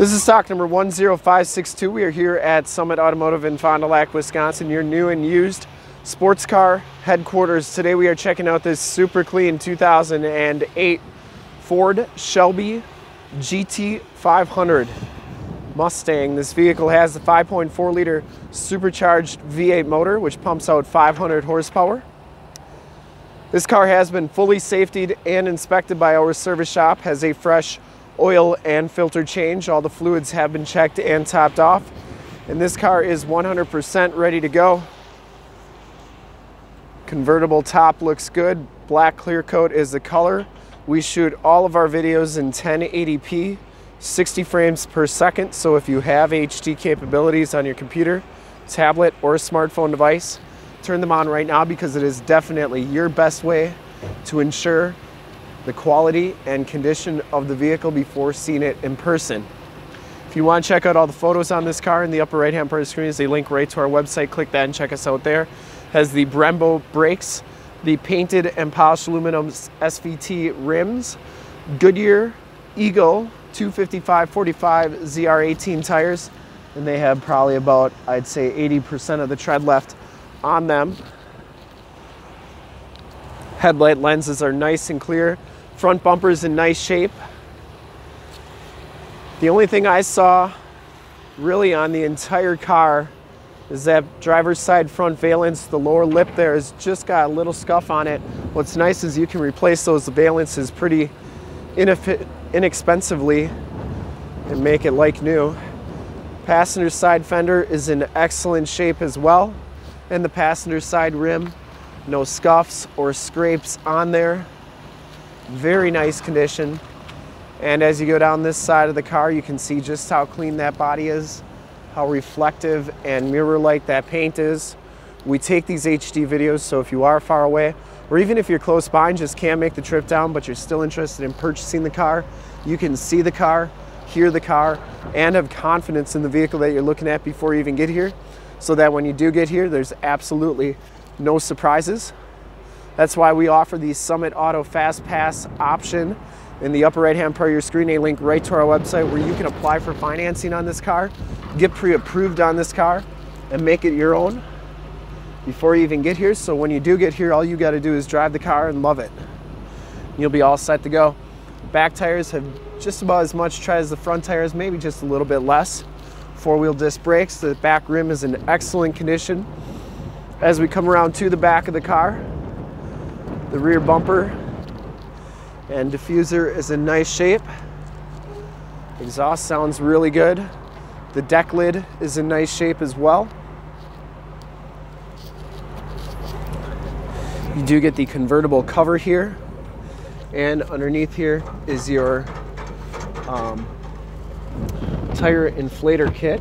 This is stock number 10562. We are here at Summit Automotive in Fond du Lac, Wisconsin, your new and used sports car headquarters. Today we are checking out this super clean 2008 Ford Shelby GT500 Mustang. This vehicle has the 5.4 liter supercharged V8 motor, which pumps out 500 horsepower. This car has been fully safetied and inspected by our service shop, has a fresh oil and filter change. All the fluids have been checked and topped off. And this car is 100% ready to go. Convertible top looks good. Black clear coat is the color. We shoot all of our videos in 1080p, 60 frames per second. So if you have HD capabilities on your computer, tablet, or smartphone device, turn them on right now because it is definitely your best way to ensure the quality and condition of the vehicle before seeing it in person. If you want to check out all the photos on this car in the upper right hand part of the screen is a link right to our website. Click that and check us out there. Has the Brembo brakes, the painted and polished aluminum SVT rims, Goodyear Eagle 255 45 ZR18 tires, and they have probably about, I'd say 80% of the tread left on them. Headlight lenses are nice and clear. Front bumper's in nice shape. The only thing I saw really on the entire car is that driver's side front valence, the lower lip there has just got a little scuff on it. What's nice is you can replace those valences pretty inexpensively and make it like new. Passenger side fender is in excellent shape as well. And the passenger side rim, no scuffs or scrapes on there very nice condition. And as you go down this side of the car, you can see just how clean that body is, how reflective and mirror-like that paint is. We take these HD videos, so if you are far away, or even if you're close by and just can't make the trip down, but you're still interested in purchasing the car, you can see the car, hear the car, and have confidence in the vehicle that you're looking at before you even get here, so that when you do get here, there's absolutely no surprises. That's why we offer the Summit Auto Fast Pass option in the upper right hand part of your screen, a link right to our website where you can apply for financing on this car, get pre-approved on this car, and make it your own before you even get here. So when you do get here, all you gotta do is drive the car and love it. You'll be all set to go. Back tires have just about as much tread as the front tires, maybe just a little bit less. Four-wheel disc brakes, the back rim is in excellent condition. As we come around to the back of the car, the rear bumper and diffuser is in nice shape. Exhaust sounds really good. The deck lid is in nice shape as well. You do get the convertible cover here. And underneath here is your um, tire inflator kit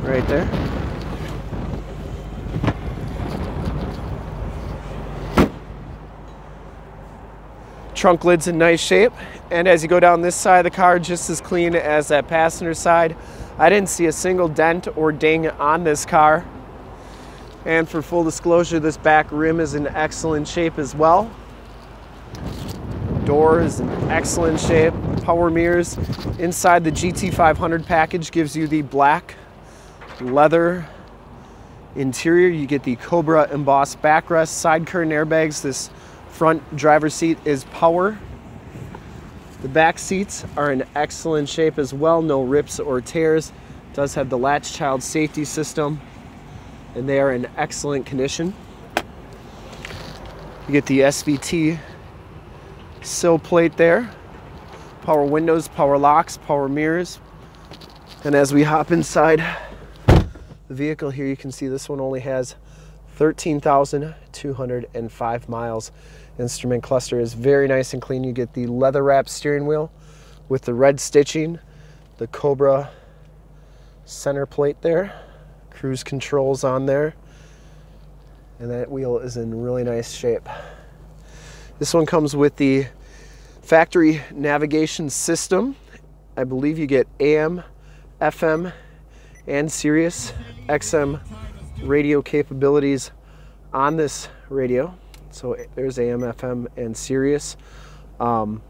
right there. Trunk lid's in nice shape. And as you go down this side of the car, just as clean as that passenger side. I didn't see a single dent or ding on this car. And for full disclosure, this back rim is in excellent shape as well. Door is in excellent shape. Power mirrors. Inside the GT500 package gives you the black leather interior. You get the Cobra embossed backrest, side curtain airbags. This Front driver seat is power. The back seats are in excellent shape as well, no rips or tears. Does have the latch child safety system and they are in excellent condition. You get the SVT sill plate there, power windows, power locks, power mirrors. And as we hop inside the vehicle here, you can see this one only has 13,205 miles instrument cluster is very nice and clean. You get the leather wrapped steering wheel with the red stitching, the Cobra center plate there, cruise controls on there, and that wheel is in really nice shape. This one comes with the factory navigation system. I believe you get AM, FM, and Sirius XM radio capabilities on this radio. So there's AM, FM, and Sirius. Um,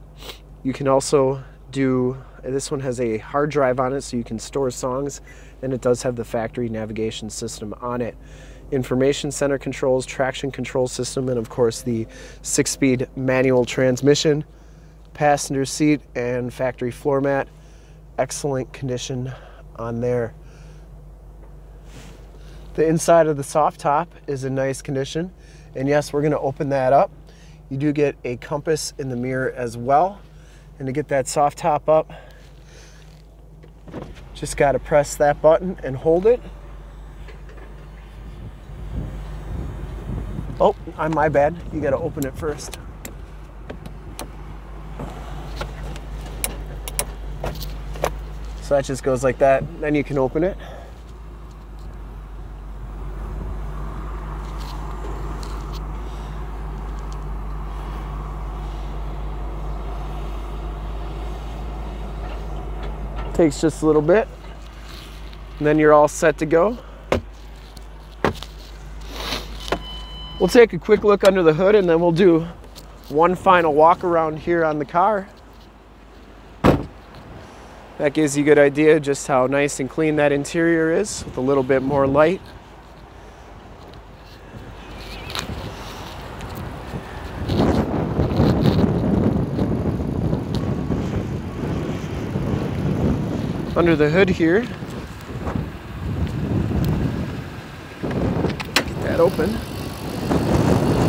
you can also do This one has a hard drive on it so you can store songs, and it does have the factory navigation system on it. Information center controls, traction control system, and of course the six speed manual transmission, passenger seat, and factory floor mat. Excellent condition on there. The inside of the soft top is in nice condition. And yes, we're gonna open that up. You do get a compass in the mirror as well. And to get that soft top up, just gotta press that button and hold it. Oh, I'm my bad. You gotta open it first. So that just goes like that. Then you can open it. Takes just a little bit. And then you're all set to go. We'll take a quick look under the hood and then we'll do one final walk around here on the car. That gives you a good idea just how nice and clean that interior is with a little bit more light. Under the hood here. Get that open.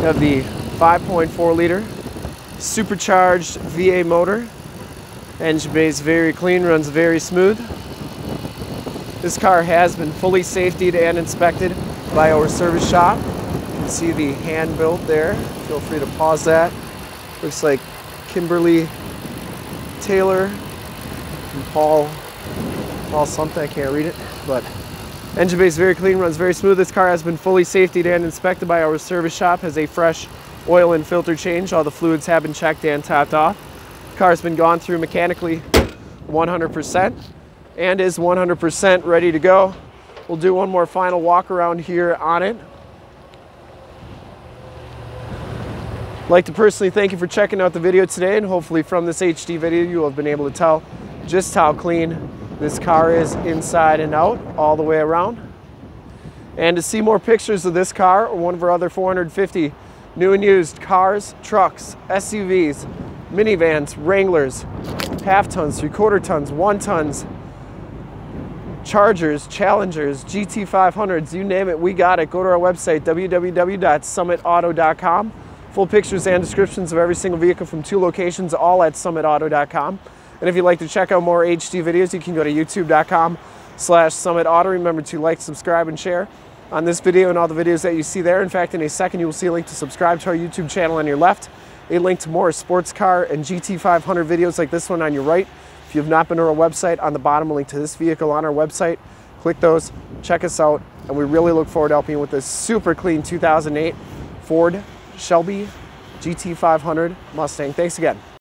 Have the 5.4 liter supercharged V8 motor. Engine bay is very clean, runs very smooth. This car has been fully safetied and inspected by our service shop. You can see the hand built there. Feel free to pause that. Looks like Kimberly Taylor and Paul all something, I can't read it, but engine bay is very clean, runs very smooth. This car has been fully safetied and inspected by our service shop, has a fresh oil and filter change. All the fluids have been checked and topped off. The car has been gone through mechanically 100% and is 100% ready to go. We'll do one more final walk around here on it. I'd like to personally thank you for checking out the video today and hopefully from this HD video you will have been able to tell just how clean this car is inside and out, all the way around. And to see more pictures of this car or one of our other 450 new and used cars, trucks, SUVs, minivans, Wranglers, half tons, three quarter tons, one tons, Chargers, Challengers, GT500s, you name it, we got it. Go to our website, www.summitauto.com. Full pictures and descriptions of every single vehicle from two locations, all at summitauto.com. And if you'd like to check out more HD videos, you can go to youtube.com slash summit auto. Remember to like, subscribe, and share on this video and all the videos that you see there. In fact, in a second, you will see a link to subscribe to our YouTube channel on your left, a link to more sports car and GT500 videos like this one on your right. If you have not been to our website, on the bottom, a link to this vehicle on our website. Click those, check us out, and we really look forward to helping you with this super clean 2008 Ford Shelby GT500 Mustang. Thanks again.